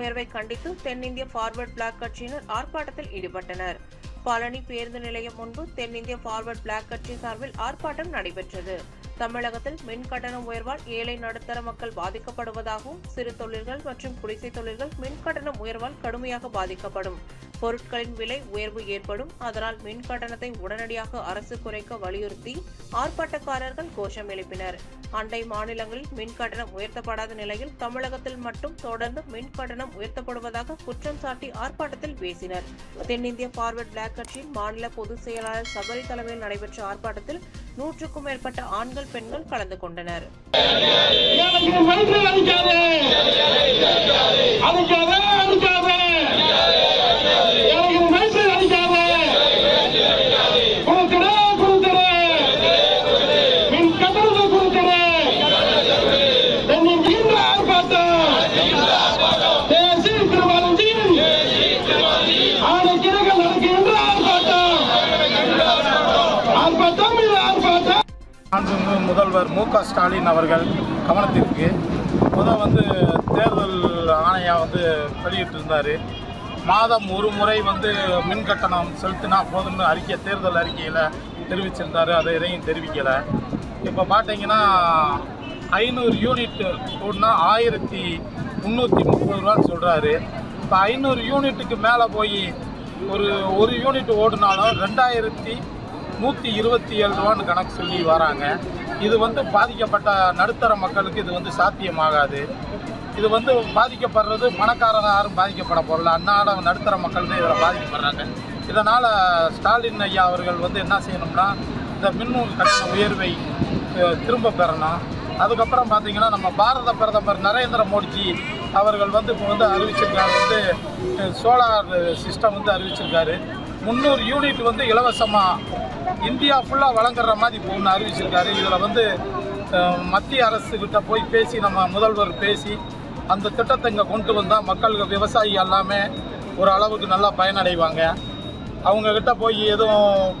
உயர்வை கண்டித்து தென்னிந்திய ஃபார்வர்ட் பிளாக் கட்சியினர் ஆர்ப்பாட்டத்தில் ஈடுபட்டனர். பழனி பேருந்து நிலையம் முன்பு தென்னிந்திய ஃபார்வர்ட் பிளாக் கட்சி சார்பில் ஆர்ப்பாட்டம் நடைபெற்றது. தமிழகத்தில் மின் கட்டண உயர்வால் ஏழை நடுத்தர மக்கள் பாதிக்கப்படுவதாகவும் சிறு தொழில்கள் மற்றும் குடிசை தொழில்கள் மின் கட்டணம் உயர்வால் கடுமையாக பாதிக்கப்படும். பொருட்களின் விலை உயர்வு ஏற்படும். அதனால் மின் கட்டணத்தை உடனடியாக அரசு குறைக்க வலியுறுத்தி ஆர்ப்பாட்டக்காரர்கள் கோஷம் எழுப்பினர். அண்டை மாநிலங்களில் மின் கட்டணம் உயர்த்தப்படாத நிலையில் தமிழகத்தில் மட்டும் தொடர்ந்து மின் கட்டணம் உயர்த்தப்படுவதாக குற்றம் சாட்டி ஆர்ப்பாட்டத்தில் பேசினர். தென்னிந்திய ஃபார்வர்ட் பிளாக் கட்சியின் மாநில பொதுச் செயலாளர் சபரி தலைமையில் நடைபெற்ற ஆர்ப்பாட்டத்தில் நூற்றுக்கும் மேற்பட்ட ஆண்கள் பெண்கள் கலந்து கொண்டனர். மாண்புமிகு முதல்வர் மு க ஸ்டாலின் அவர்கள் கவனத்திற்கு முதல் வந்து தேர்தல் ஆணையாக வந்து வெளியிட்டிருந்தார். மாதம் ஒரு முறை வந்து மின் கட்டணம் செலுத்தினா போதும்னு அறிக்கை தேர்தல் அறிக்கையில் தெரிவிச்சிருந்தாரு. அதை எதையும் தெரிவிக்கலை. இப்போ பார்த்தீங்கன்னா ஐநூறு யூனிட் ஓடுனா ஆயிரத்தி முந்நூற்றி முப்பது ரூபான்னு சொல்கிறாரு இப்போ ஐநூறு யூனிட்டுக்கு மேலே போய் ஒரு ஒரு யூனிட் ஓடினாலும் ரெண்டாயிரத்தி நூற்றி இருபத்தி ஏழு ரூபான்னு கணக்கு சொல்லி வராங்க. இது வந்து பாதிக்கப்பட்ட நடுத்தர மக்களுக்கு இது வந்து சாத்தியமாகாது. இது வந்து பாதிக்கப்படுறது பணக்காரங்க யாரும் பாதிக்கப்பட போகிறல அன்னாட நடுத்தர மக்கள் தான் இதில் பாதிக்கப்படுறாங்க. இதனால் ஸ்டாலின் ஐயா அவர்கள் வந்து என்ன செய்யணும்னா இந்த மின்னூல் கட்டண உயர்வை திரும்ப பெறணும். அதுக்கப்புறம் பார்த்தீங்கன்னா நம்ம பாரத பிரதமர் நரேந்திர மோடிஜி அவர்கள் வந்து இப்போ வந்து அறிவிச்சிருக்காரு. வந்து சோலார் சிஸ்டம் வந்து அறிவிச்சிருக்காரு. முந்நூறு யூனிட் வந்து இலவசமாக இந்தியா ஃபுல்லாக வழங்குற மாதிரி இப்போ ஒன்று அறிவிச்சிருக்காரு. இதில் வந்து மத்திய அரசுக்கிட்ட போய் பேசி நம்ம முதல்வர் பேசி அந்த திட்டத்தை இங்கே கொண்டு வந்தால் மக்களுக்கு விவசாயி எல்லாமே ஒரு அளவுக்கு நல்லா பயனடைவாங்க. அவங்கக்கிட்ட போய் எதுவும்